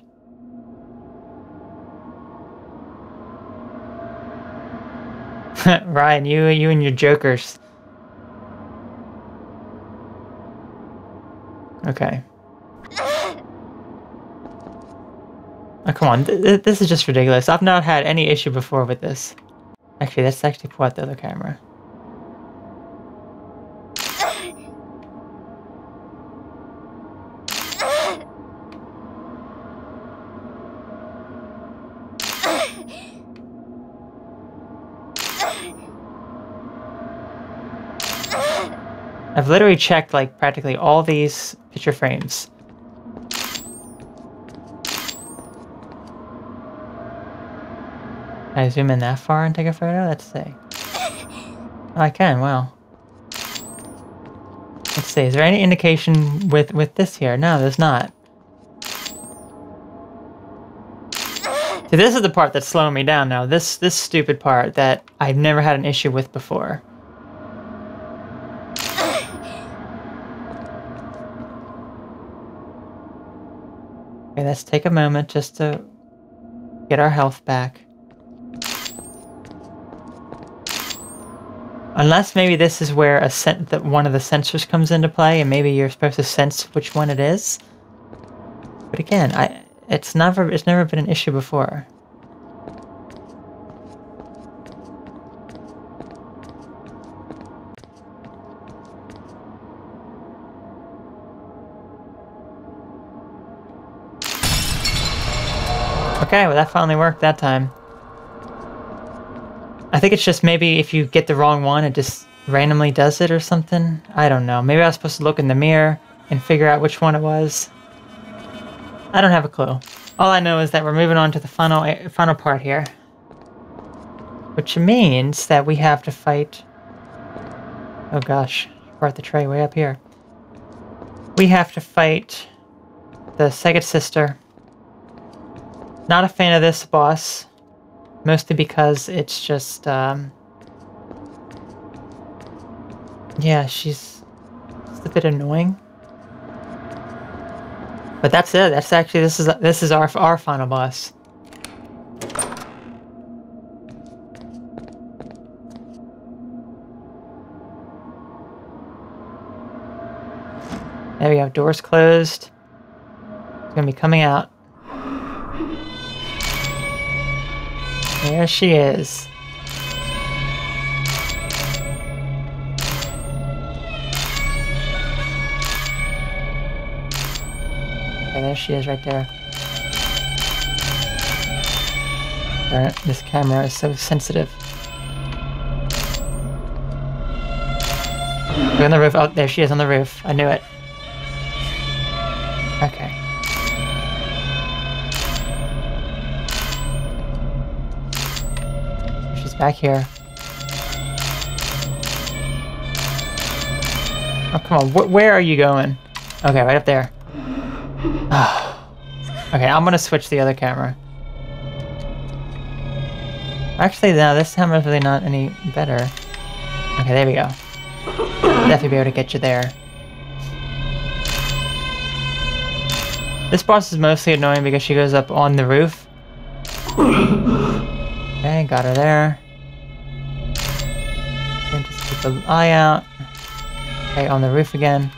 [LAUGHS] Ryan, you you and your jokers. Okay. Oh, come on. Th th this is just ridiculous. I've not had any issue before with this. Actually, let's actually pull out the other camera. I've literally checked like practically all these picture frames. Can I zoom in that far and take a photo? Let's see. Oh, I can, wow. Let's see, is there any indication with, with this here? No, there's not. See, this is the part that's slowing me down now. This this stupid part that I've never had an issue with before. Okay, let's take a moment just to get our health back. Unless maybe this is where a sen- that one of the sensors comes into play, and maybe you're supposed to sense which one it is. But again, I it's never it's never been an issue before. Okay, well that finally worked that time. I think it's just maybe if you get the wrong one, it just randomly does it or something. I don't know. Maybe I was supposed to look in the mirror and figure out which one it was. I don't have a clue. All I know is that we're moving on to the final final part here. Which means that we have to fight... Oh gosh, brought the tray way up here. We have to fight the second sister not a fan of this boss, mostly because it's just, um, yeah, she's a bit annoying. But that's it. That's actually this is this is our our final boss. There we go. Doors closed. It's gonna be coming out. There she is. Okay, there she is right there. This camera is so sensitive. On the roof. Oh, there she is on the roof. I knew it. Back here. Oh, come on. Wh where are you going? Okay, right up there. [SIGHS] okay, I'm gonna switch the other camera. Actually, no, this camera's really not any better. Okay, there we go. Definitely be able to get you there. This boss is mostly annoying because she goes up on the roof. Okay, got her there eye out. Okay, on the roof again.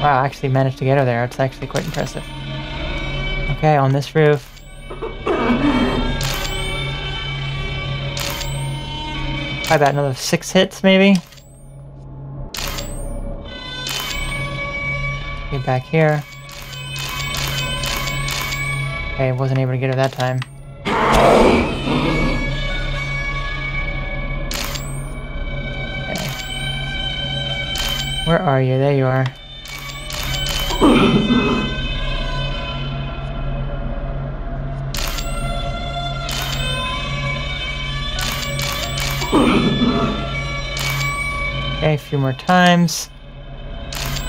Wow, I actually managed to get her there. It's actually quite impressive. Okay, on this roof. Probably about another six hits, maybe? Get back here. Okay, wasn't able to get her that time. Where are you? There you are. Okay, a few more times.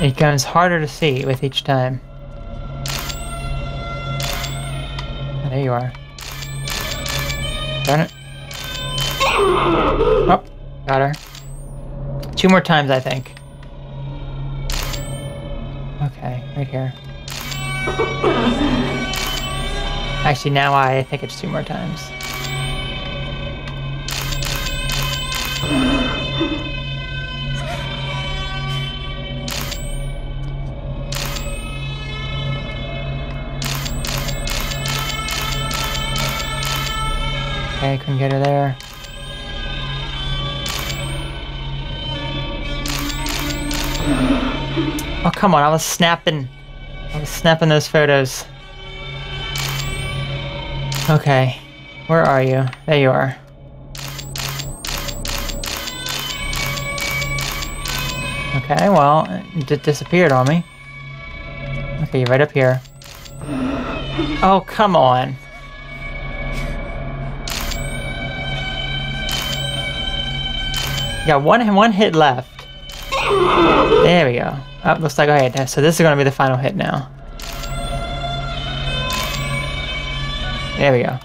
It becomes harder to see with each time. Oh, there you are. Darn it. Oh, got her. Two more times, I think. Right here. Actually, now I think it's two more times. Okay, couldn't get her there. Oh, come on, I was snapping. I was snapping those photos. Okay. Where are you? There you are. Okay, well, it disappeared on me. Okay, right up here. Oh, come on. Got one, one hit left. There we go. Oh, looks like I had So this is going to be the final hit now. There we go.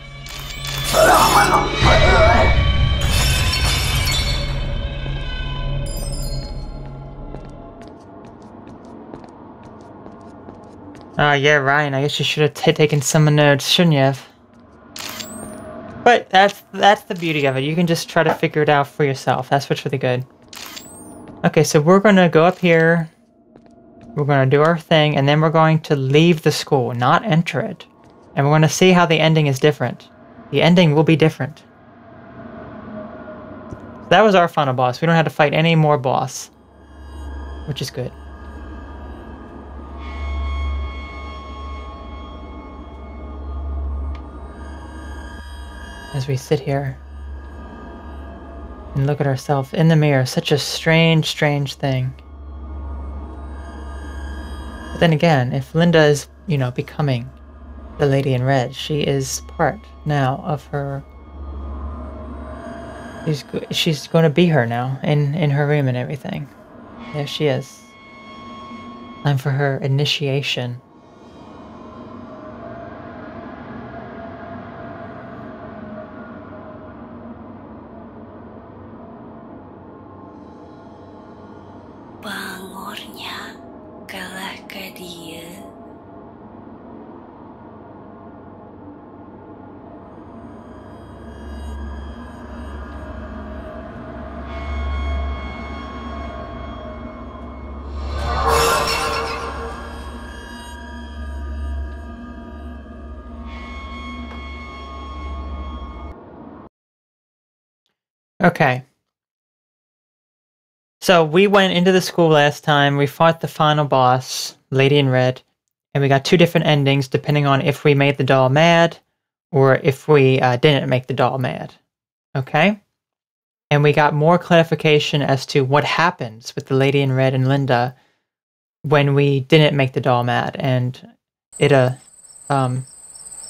Uh, yeah, Ryan, I guess you should have taken some notes, shouldn't you have? But that's that's the beauty of it. You can just try to figure it out for yourself. That's what's really good. Okay, so we're gonna go up here. We're gonna do our thing, and then we're going to leave the school, not enter it. And we're gonna see how the ending is different. The ending will be different. That was our final boss. We don't have to fight any more boss. Which is good. As we sit here and look at ourselves in the mirror, such a strange, strange thing. Then again, if Linda is, you know, becoming the lady in red, she is part now of her She's she's going to be her now in in her room and everything. There she is. Time for her initiation. Okay. So we went into the school last time. We fought the final boss, Lady in Red, and we got two different endings depending on if we made the doll mad or if we uh, didn't make the doll mad. Okay? And we got more clarification as to what happens with the Lady in Red and Linda when we didn't make the doll mad. And Ida um,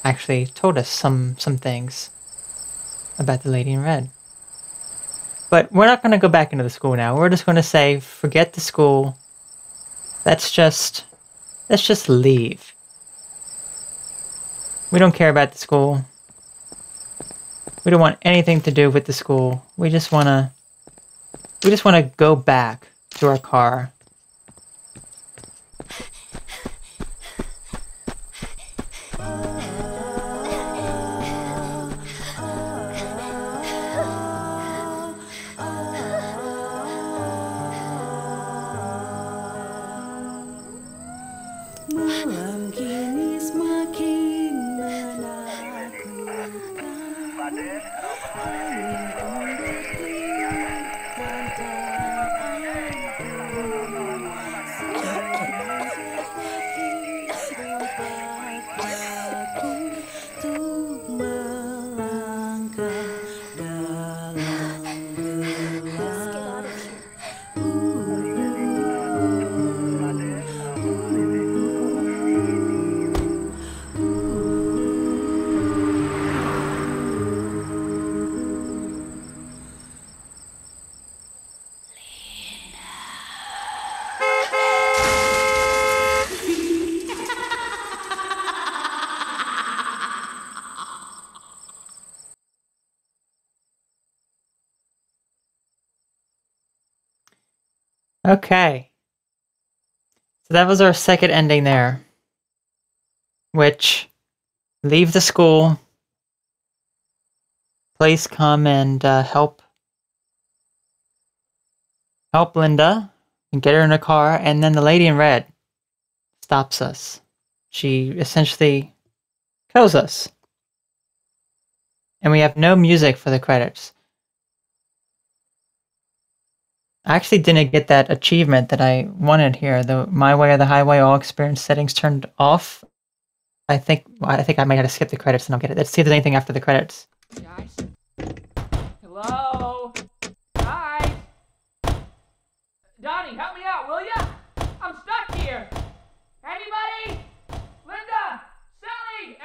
actually told us some, some things about the Lady in Red. But we're not going to go back into the school now. We're just going to say, forget the school. Let's just, let's just leave. We don't care about the school. We don't want anything to do with the school. We just want to, we just want to go back to our car. Okay. So that was our second ending there. Which, leave the school. Please come and uh, help. Help Linda and get her in a car, and then the lady in red stops us. She essentially kills us. And we have no music for the credits. I actually didn't get that achievement that I wanted here. The My Way or the Highway, all experience settings turned off. I think I think I might have to skip the credits and I'll get it. Let's see if there's anything after the credits. Guys? Hello? Hi? Doni, help me out, will ya? I'm stuck here. Anybody? Linda? Sally?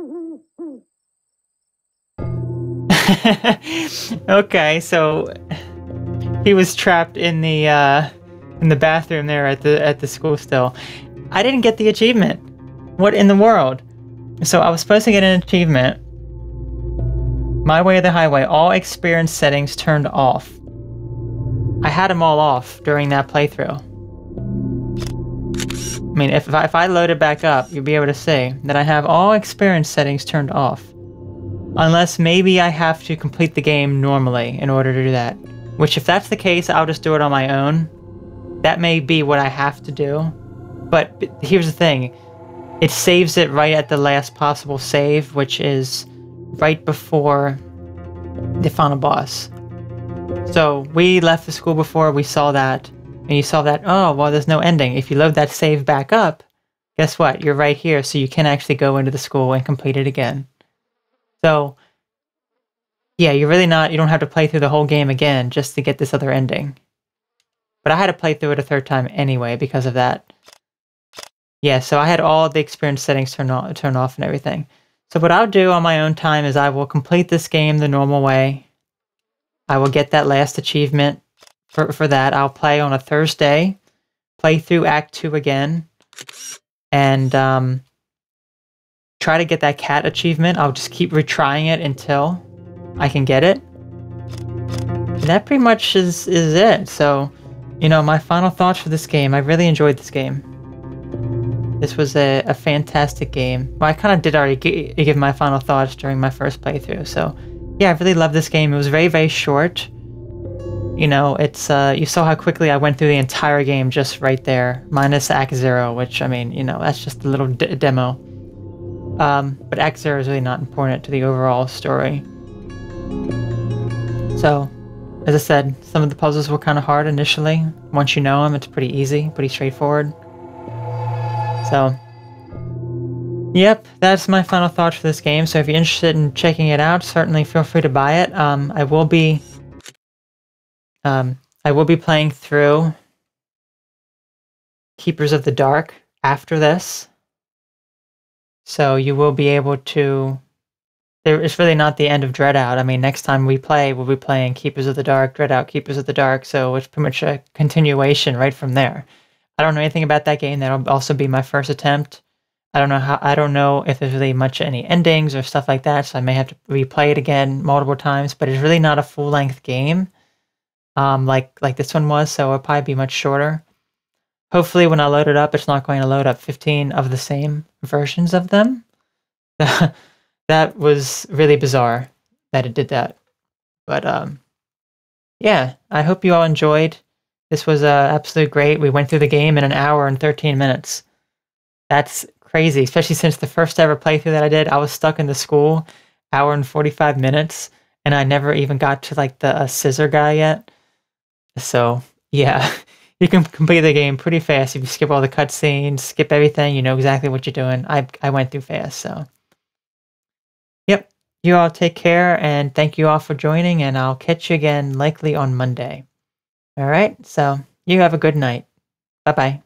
Anyone? [LAUGHS] okay, so he was trapped in the uh, in the bathroom there at the at the school still. I didn't get the achievement. What in the world? So I was supposed to get an achievement. My way of the highway, all experience settings turned off. I had them all off during that playthrough. I mean, if, if, I, if I load it back up, you'll be able to see that I have all experience settings turned off. Unless maybe I have to complete the game normally in order to do that. Which if that's the case, I'll just do it on my own. That may be what I have to do. But here's the thing. It saves it right at the last possible save, which is right before the final boss. So we left the school before, we saw that, and you saw that, oh, well, there's no ending. If you load that save back up, guess what? You're right here, so you can actually go into the school and complete it again. So, yeah, you're really not, you don't have to play through the whole game again just to get this other ending. But I had to play through it a third time anyway because of that. Yeah, so I had all the experience settings turned on, turned off and everything. So what I'll do on my own time is I will complete this game the normal way. I will get that last achievement for, for that. I'll play on a Thursday, play through Act 2 again, and um, try to get that cat achievement. I'll just keep retrying it until I can get it. And that pretty much is, is it. So, you know, my final thoughts for this game. I really enjoyed this game. This was a, a fantastic game. Well, I kind of did already give my final thoughts during my first playthrough. So, yeah, I really love this game. It was very, very short. You know, it's uh, you saw how quickly I went through the entire game just right there, minus Act Zero, which I mean, you know, that's just a little demo. Um, but Zero is really not important to the overall story. So, as I said, some of the puzzles were kind of hard initially. Once you know them, it's pretty easy, pretty straightforward. So, yep, that's my final thoughts for this game. So if you're interested in checking it out, certainly feel free to buy it. Um, I will be, um, I will be playing through Keepers of the Dark after this. So you will be able to It's really not the end of DreadOut. I mean, next time we play, we'll be playing Keepers of the Dark, DreadOut, Keepers of the Dark. So it's pretty much a continuation right from there. I don't know anything about that game. That'll also be my first attempt. I don't know how. I don't know if there's really much any endings or stuff like that. So I may have to replay it again multiple times. But it's really not a full length game, um, like like this one was. So it'll probably be much shorter. Hopefully, when I load it up, it's not going to load up 15 of the same versions of them. [LAUGHS] that was really bizarre that it did that. But um, yeah, I hope you all enjoyed. This was uh, absolutely great. We went through the game in an hour and 13 minutes. That's crazy, especially since the first ever playthrough that I did, I was stuck in the school, hour and 45 minutes, and I never even got to like the uh, scissor guy yet. So yeah, [LAUGHS] you can complete the game pretty fast if you skip all the cutscenes, skip everything. You know exactly what you're doing. I I went through fast, so Yep. you all take care and thank you all for joining, and I'll catch you again likely on Monday. All right, so you have a good night. Bye bye.